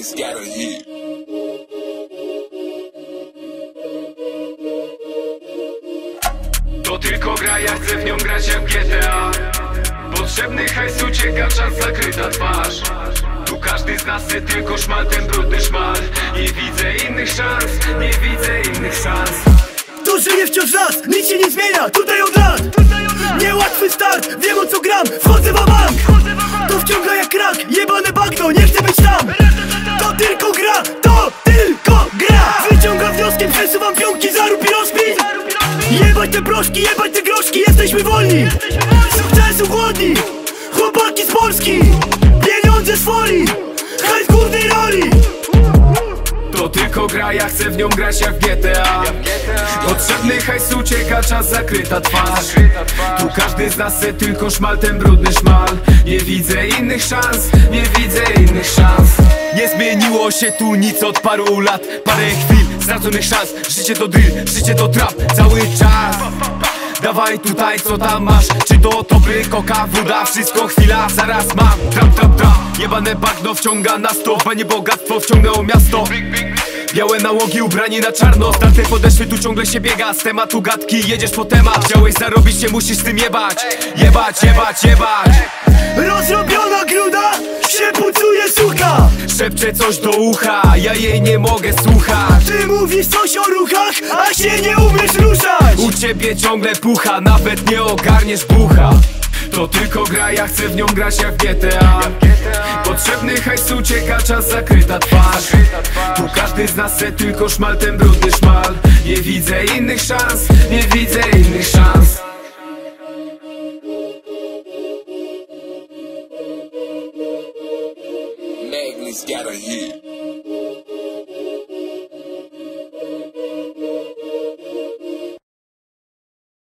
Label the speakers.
Speaker 1: Magnus got a hit.
Speaker 2: To tylko gra, ja chcę w nią grać jak GTA Potrzebny hajs ucieka, czas zakryta twarz. Tu każdy z nas chce tylko szmal, ten brudny szmal. Nie widzę innych szans, nie widzę innych szans.
Speaker 3: Tu żyje wciąż nas, nic się nie zmienia, tutaj od lat. Niełatwy start, wiem o co gram, wchodzę w bank To wciąga jak krak, jebane bagno, nie chcę te proszki, jebać te groszki, jesteśmy wolni. Sukcesu głodni, chłopaki z Polski Pieniądze z folii, hajs głównej roli.
Speaker 2: To tylko gra, ja chcę w nią grać jak GTA Potrzebny hajs ucieka, czas zakryta twarz. Tu każdy z nas chce tylko szmal, ten brudny szmal. Nie widzę innych szans, nie widzę innych szans. Nie zmieniło się tu nic od paru lat. Parę chwil, straconych szans. Życie to drill, życie to trap, cały czas. Dawaj tutaj co tam masz. Czy to topy, koka, woda Wszystko chwila, zaraz mam. Trap, trap, trap Jebane bagno wciąga na sto. Panie bogactwo wciągnęło miasto. Białe nałogi ubrani na czarno. Tamte podeszwy tu ciągle się biega. Z tematu gadki jedziesz po temat. Chciałeś zarobić się musisz z tym jebać. Jebać, jebać, jebać.
Speaker 3: Pucuje sucha
Speaker 2: Szepcze coś do ucha Ja jej nie mogę słuchać.
Speaker 3: Ty mówisz coś o ruchach, a się nie umiesz ruszać.
Speaker 2: U ciebie ciągle pucha, nawet nie ogarniesz bucha. To tylko gra, ja chcę w nią grać jak GTA Potrzebny hajs ucieka, czas zakryta twarz. Tu każdy z nas chce tylko szmal, ten brudny szmal. Nie widzę innych szans, nie widzę innych szans
Speaker 1: Magnus got a hit.